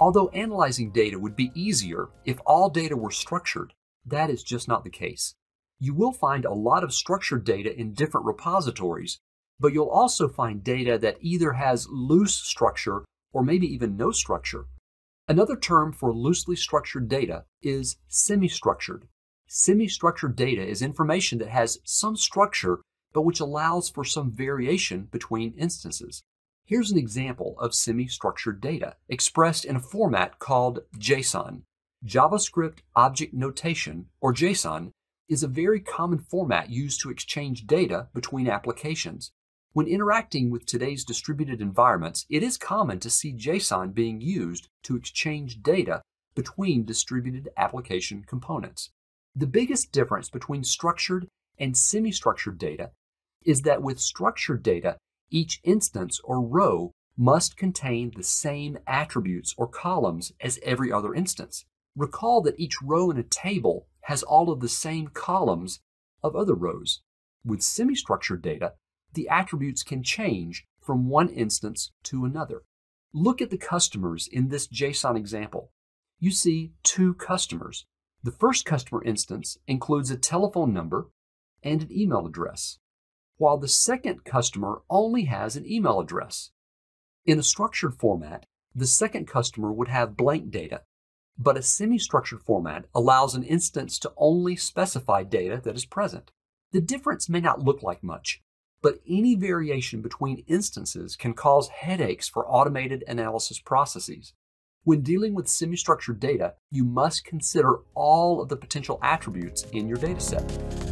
Although analyzing data would be easier if all data were structured, that is just not the case. You will find a lot of structured data in different repositories, but you'll also find data that either has loose structure or maybe even no structure. Another term for loosely structured data is semi-structured. Semi-structured data is information that has some structure but which allows for some variation between instances. Here's an example of semi-structured data expressed in a format called JSON. JavaScript Object Notation, or JSON, is a very common format used to exchange data between applications. When interacting with today's distributed environments, it is common to see JSON being used to exchange data between distributed application components. The biggest difference between structured and semi-structured data is that with structured data, each instance or row must contain the same attributes or columns as every other instance. Recall that each row in a table has all of the same columns of other rows. With semi-structured data, the attributes can change from one instance to another. Look at the customers in this JSON example. You see two customers. The first customer instance includes a telephone number and an email address while the second customer only has an email address. In a structured format, the second customer would have blank data, but a semi-structured format allows an instance to only specify data that is present. The difference may not look like much, but any variation between instances can cause headaches for automated analysis processes. When dealing with semi-structured data, you must consider all of the potential attributes in your dataset.